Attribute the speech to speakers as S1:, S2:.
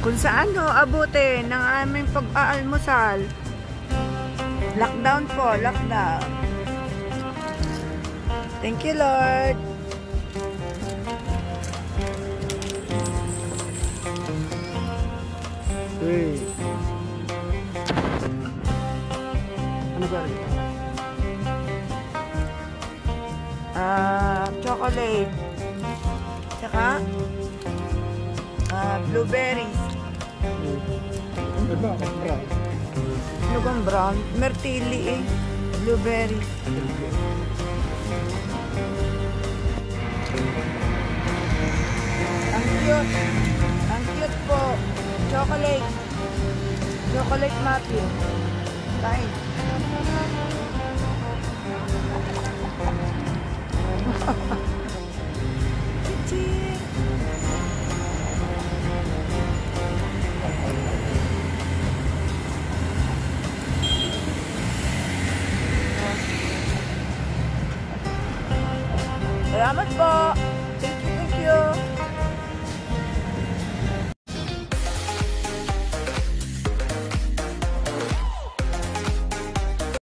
S1: Kung saan ho abutin ng aming pag-aalmusal. Lockdown po, lockdown. Thank you, Lord.
S2: Hey. Ano ba rin?
S1: Ah, chocolate. Tsaka, ah, blueberries.
S2: Ano ba? Brown.
S1: Ano bang brown? Mertili eh. Blueberries. Ang cute. Ang cute po. Chocolate. Chocolate muffin. Kain. Salamat po.